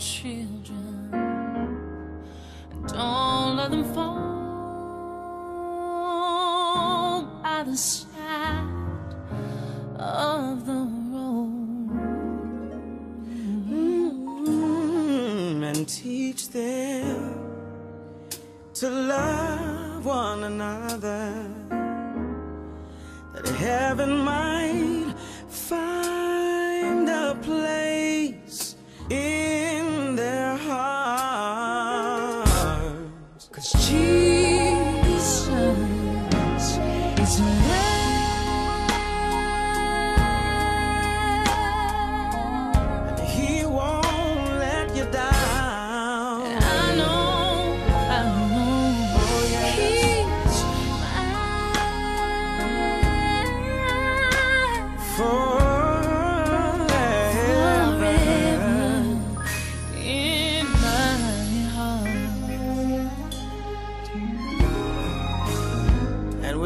children. Don't let them fall by the side of the road. And teach them to love one another. That heaven might.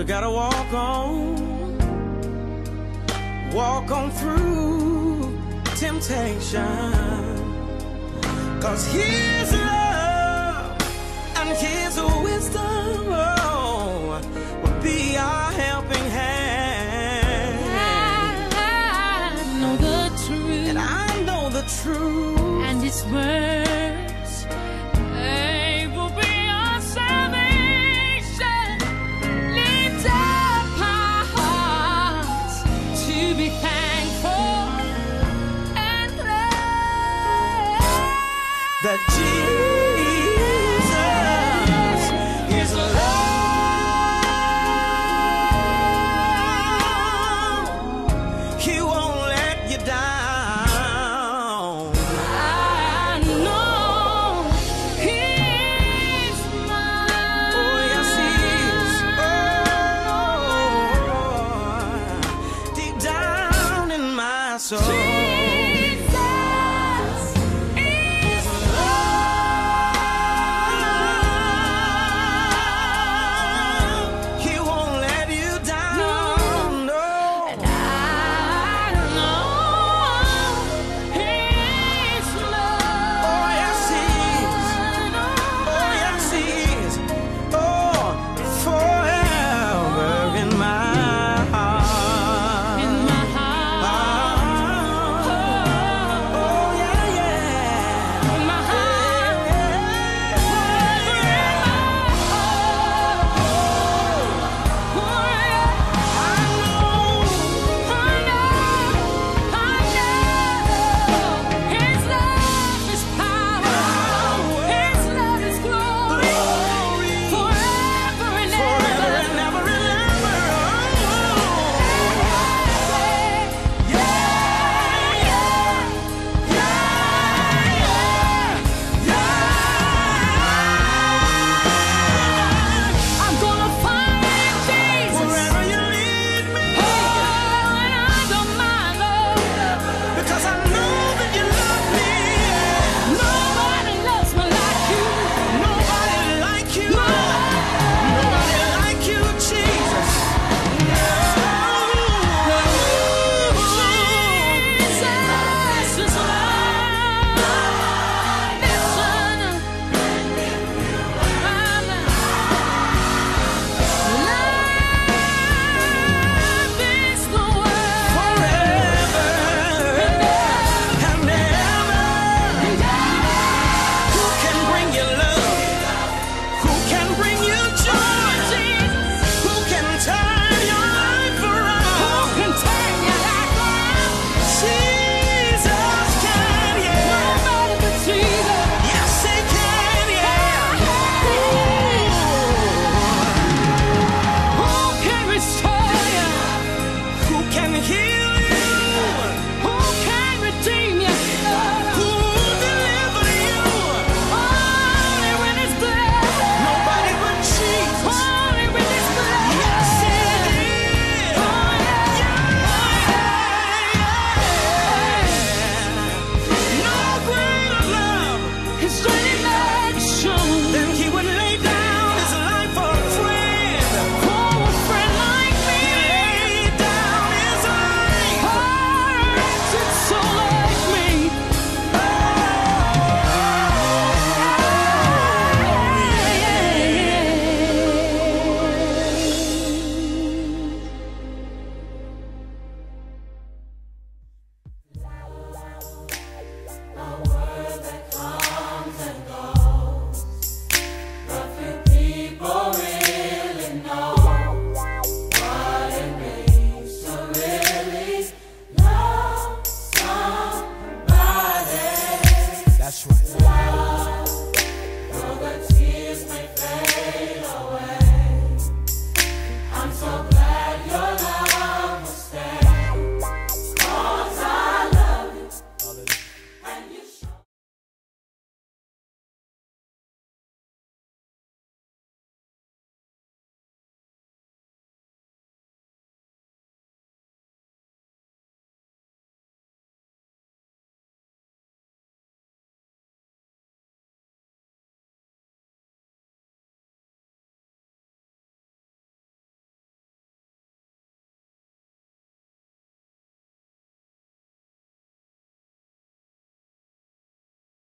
We gotta walk on, walk on through temptation. Cause His love and His wisdom oh, will be our helping hand. I know the truth. And I know the truth. and His.